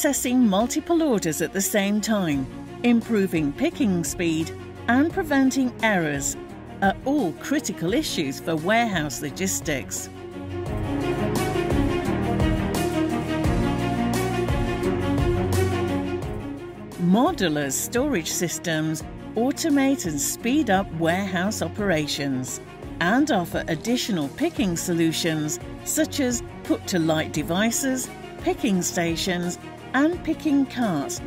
processing multiple orders at the same time, improving picking speed, and preventing errors are all critical issues for warehouse logistics. Modula storage systems automate and speed up warehouse operations and offer additional picking solutions such as put to light devices, picking stations, and picking carts.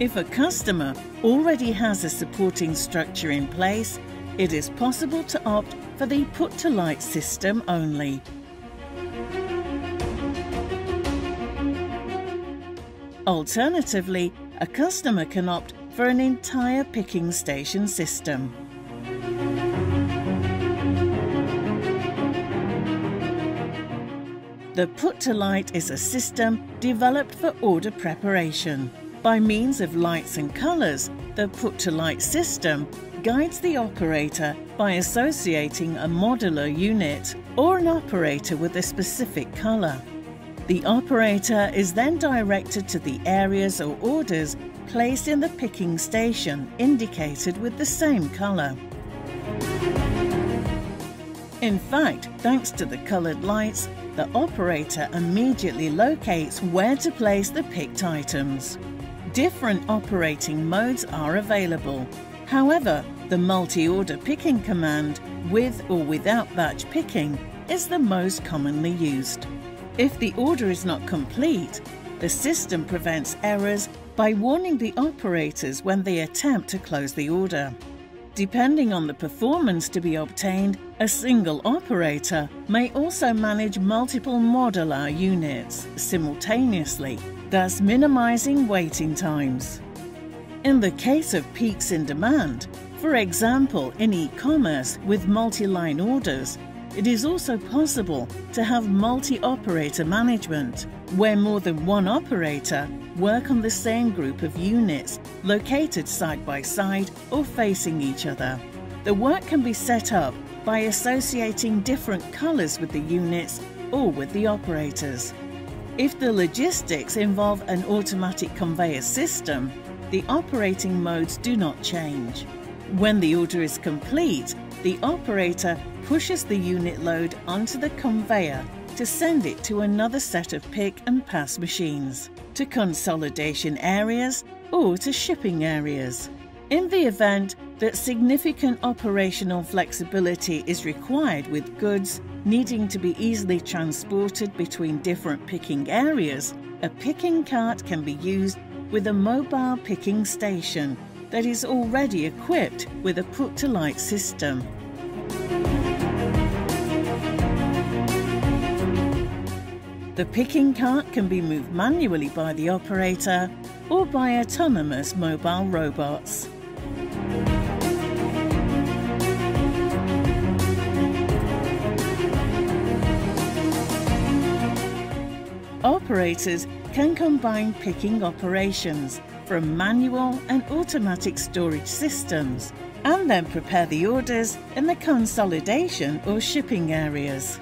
If a customer already has a supporting structure in place, it is possible to opt for the put to light system only. Alternatively, a customer can opt for an entire picking station system. The Put to Light is a system developed for order preparation. By means of lights and colours, the Put to Light system guides the operator by associating a modular unit or an operator with a specific colour. The operator is then directed to the areas or orders placed in the picking station indicated with the same colour. In fact, thanks to the coloured lights, the operator immediately locates where to place the picked items. Different operating modes are available. However, the multi-order picking command, with or without batch picking, is the most commonly used. If the order is not complete, the system prevents errors by warning the operators when they attempt to close the order. Depending on the performance to be obtained, a single operator may also manage multiple modular units simultaneously, thus minimizing waiting times. In the case of peaks in demand, for example in e-commerce with multi-line orders, it is also possible to have multi-operator management, where more than one operator work on the same group of units located side by side or facing each other. The work can be set up by associating different colours with the units or with the operators. If the logistics involve an automatic conveyor system, the operating modes do not change. When the order is complete, the operator pushes the unit load onto the conveyor to send it to another set of pick and pass machines, to consolidation areas or to shipping areas. In the event that significant operational flexibility is required with goods needing to be easily transported between different picking areas, a picking cart can be used with a mobile picking station that is already equipped with a put to light system. The picking cart can be moved manually by the operator or by autonomous mobile robots. Operators can combine picking operations from manual and automatic storage systems and then prepare the orders in the consolidation or shipping areas.